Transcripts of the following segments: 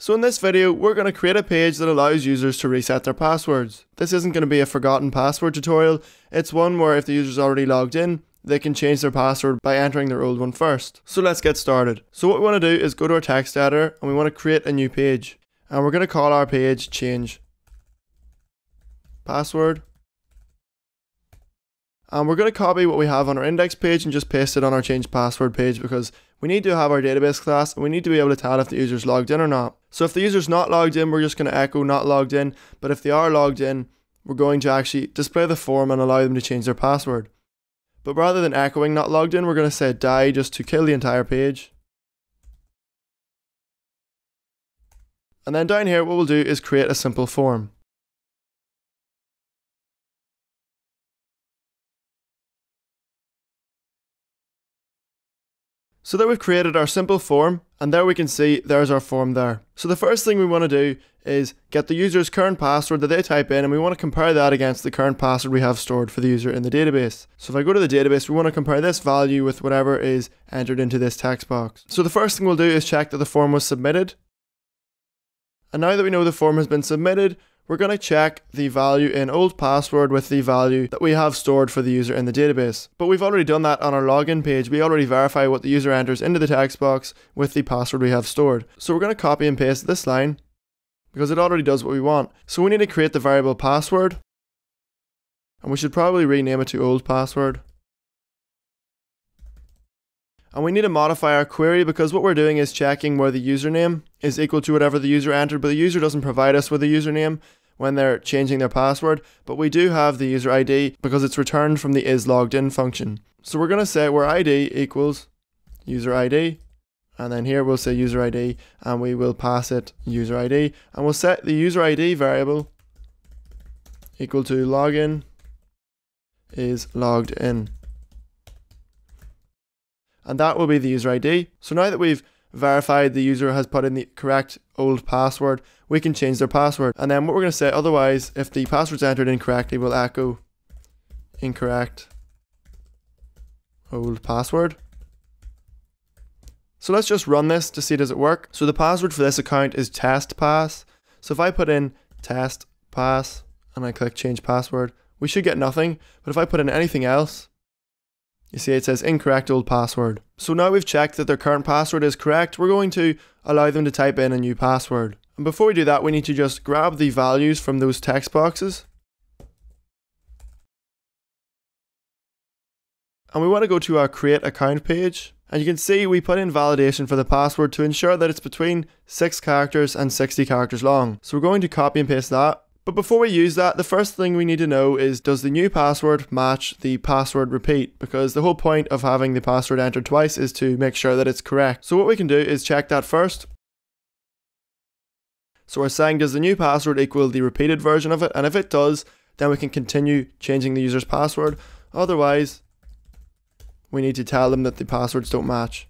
So in this video, we're going to create a page that allows users to reset their passwords. This isn't going to be a forgotten password tutorial, it's one where if the user's already logged in, they can change their password by entering their old one first. So let's get started. So what we want to do is go to our text editor and we want to create a new page. And we're going to call our page change password. And we're going to copy what we have on our index page and just paste it on our change password page because we need to have our database class and we need to be able to tell if the user's logged in or not. So if the user's not logged in, we're just going to echo not logged in. But if they are logged in, we're going to actually display the form and allow them to change their password. But rather than echoing not logged in, we're going to say die just to kill the entire page. And then down here, what we'll do is create a simple form. So there we've created our simple form and there we can see there's our form there. So the first thing we want to do is get the user's current password that they type in and we want to compare that against the current password we have stored for the user in the database. So if I go to the database, we want to compare this value with whatever is entered into this text box. So the first thing we'll do is check that the form was submitted. And now that we know the form has been submitted, we're going to check the value in old password with the value that we have stored for the user in the database. But we've already done that on our login page. We already verify what the user enters into the text box with the password we have stored. So we're going to copy and paste this line because it already does what we want. So we need to create the variable password and we should probably rename it to old password. And we need to modify our query because what we're doing is checking where the username is equal to whatever the user entered, but the user doesn't provide us with a username when they're changing their password, but we do have the user ID because it's returned from the is logged in function. So we're going to say where ID equals user ID, and then here we'll say user ID, and we will pass it user ID, and we'll set the user ID variable equal to login is logged in. And that will be the user ID. So now that we've verified the user has put in the correct old password, we can change their password. And then what we're going to say, otherwise, if the password's entered incorrectly, we'll echo incorrect old password. So let's just run this to see does it work. So the password for this account is test pass. So if I put in test pass and I click change password, we should get nothing. But if I put in anything else, you see it says incorrect old password. So now we've checked that their current password is correct, we're going to allow them to type in a new password. And before we do that, we need to just grab the values from those text boxes. And we want to go to our create account page. And you can see we put in validation for the password to ensure that it's between 6 characters and 60 characters long. So we're going to copy and paste that. But before we use that, the first thing we need to know is does the new password match the password repeat? Because the whole point of having the password entered twice is to make sure that it's correct. So what we can do is check that first. So we're saying does the new password equal the repeated version of it? And if it does, then we can continue changing the user's password. Otherwise, we need to tell them that the passwords don't match.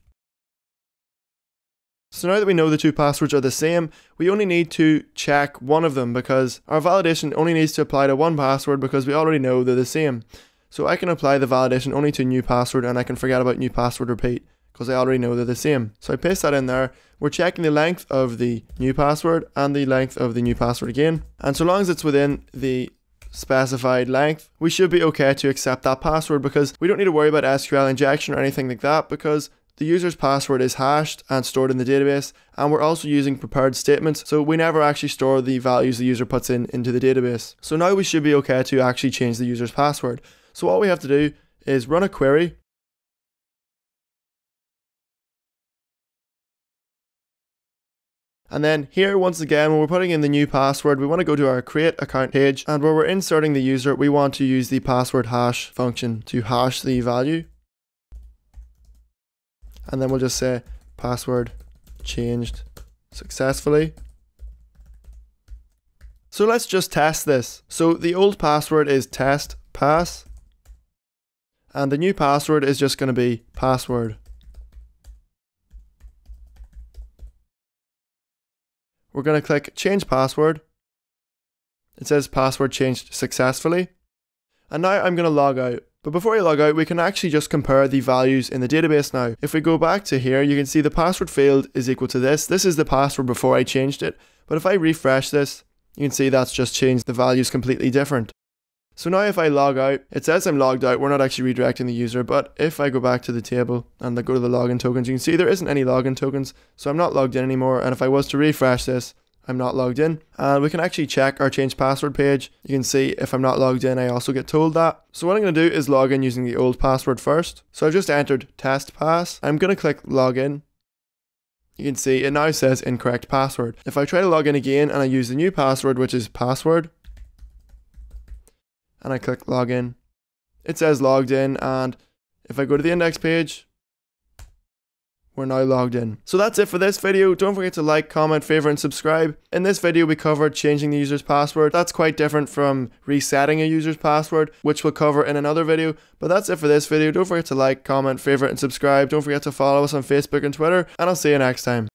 So now that we know the two passwords are the same, we only need to check one of them because our validation only needs to apply to one password because we already know they're the same. So I can apply the validation only to new password and I can forget about new password repeat because I already know they're the same. So I paste that in there. We're checking the length of the new password and the length of the new password again. And so long as it's within the specified length, we should be okay to accept that password because we don't need to worry about SQL injection or anything like that because the user's password is hashed and stored in the database, and we're also using prepared statements, so we never actually store the values the user puts in into the database. So now we should be okay to actually change the user's password. So all we have to do is run a query, And then here, once again, when we're putting in the new password, we want to go to our create account page. And where we're inserting the user, we want to use the password hash function to hash the value and then we'll just say password changed successfully. So let's just test this. So the old password is test pass and the new password is just going to be password. We're going to click change password. It says password changed successfully. And now I'm going to log out. But before we log out, we can actually just compare the values in the database now. If we go back to here, you can see the password field is equal to this. This is the password before I changed it. But if I refresh this, you can see that's just changed the values completely different. So now if I log out, it says I'm logged out, we're not actually redirecting the user, but if I go back to the table and I go to the login tokens, you can see there isn't any login tokens, so I'm not logged in anymore, and if I was to refresh this, I'm not logged in. And we can actually check our change password page. You can see if I'm not logged in, I also get told that. So what I'm going to do is log in using the old password first. So I've just entered test pass. I'm going to click login. You can see it now says incorrect password. If I try to log in again and I use the new password, which is password, and I click login, it says logged in. And if I go to the index page, we're now logged in. So that's it for this video. Don't forget to like, comment, favorite, and subscribe. In this video, we covered changing the user's password. That's quite different from resetting a user's password, which we'll cover in another video. But that's it for this video. Don't forget to like, comment, favorite, and subscribe. Don't forget to follow us on Facebook and Twitter, and I'll see you next time.